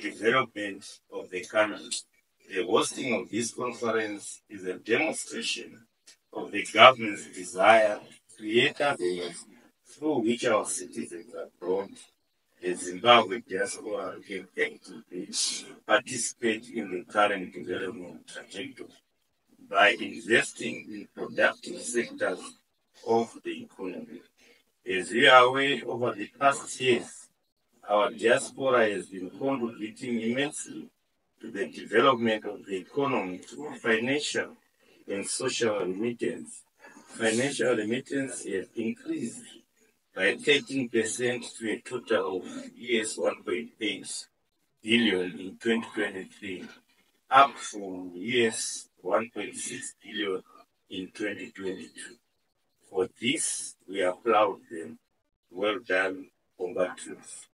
development of the canal. The hosting of this conference is a demonstration of the government's desire to create a avenues through which our citizens are abroad, the Zimbabwe diaspora can actively participate in the current development trajectory by investing in productive sectors of the economy. As we are aware, over the past years, our diaspora has been contributing immensely to the development of the economy through financial and social remittance. Financial remittance has increased by 13% to a total of US 1.8 billion in 2023, up from US 1.6 billion in 2022. For this, we applaud them. Well done, combatants.